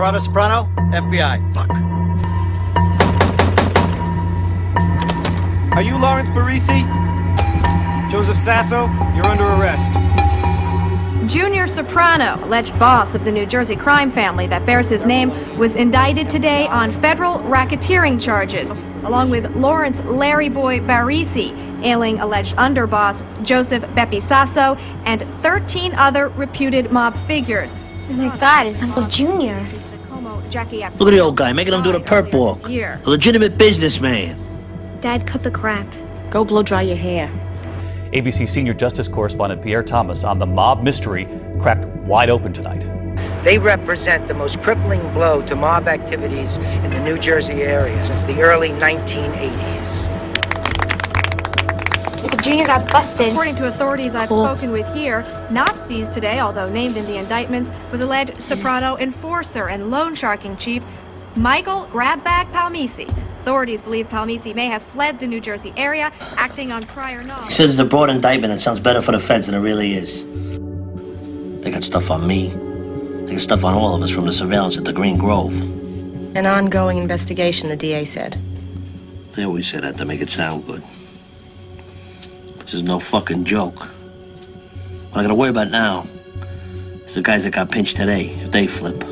Corrado Soprano, FBI. Fuck. Are you Lawrence Barese? Joseph Sasso, you're under arrest. Junior Soprano, alleged boss of the New Jersey crime family that bears his name, was indicted today on federal racketeering charges, along with Lawrence Larry Boy Barese, ailing alleged underboss Joseph Beppe Sasso, and 13 other reputed mob figures. Oh my god, it's Uncle Junior. Jackie Look at the old guy, making him do the perp walk. A legitimate businessman. Dad, cut the crap. Go blow dry your hair. ABC senior justice correspondent Pierre Thomas on the mob mystery cracked wide open tonight. They represent the most crippling blow to mob activities in the New Jersey area since the early 1980s. Uncle Junior got busted. According to authorities I've Cool. spoken with here, not seized today, although named in the indictments, was alleged soprano enforcer and loan sharking chief Michael Grabbag Palmice. Authorities believe Palmice may have fled the New Jersey area, acting on prior He knowledge. says it's a broad indictment that sounds better for the feds than it really is. They got stuff on me. They got stuff on all of us from the surveillance at the Green Grove. An ongoing investigation, the DA said. They always say that to make it sound good. But this is no fucking joke. What I gotta worry about now is the guys that got pinched today, if they flip.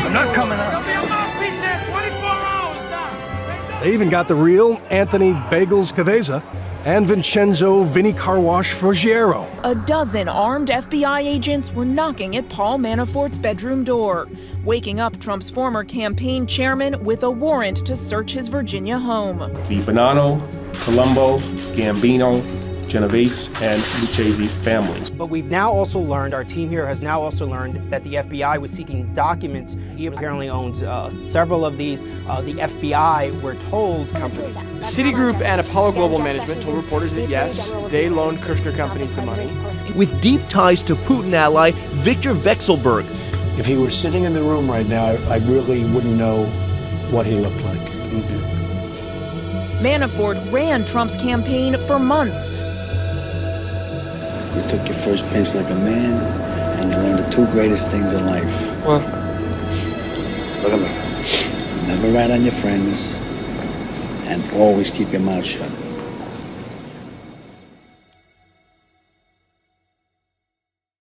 I'm not coming out. They even got the real Anthony Bagels Caveza and Vincenzo Vinny Carwash Fruggiero. A dozen armed FBI agents were knocking at Paul Manafort's bedroom door, waking up Trump's former campaign chairman with a warrant to search his Virginia home. the Bonanno, Colombo, Gambino, Genovese, and Lucchese families. But we've now also learned, our team here has now also learned that the FBI was seeking documents. He apparently owns uh, several of these. Uh, the FBI, we're told, company. Citigroup and Apollo Global Management told reporters that yes, they loaned Kushner Companies the money. with deep ties to Putin ally Viktor Vekselberg. If he were sitting in the room right now, I really wouldn't know what he looked like. Manafort ran Trump's campaign for months, You took your first pinch like a man, and you learned the two greatest things in life. What? Look at me. Never rat on your friends, and always keep your mouth shut.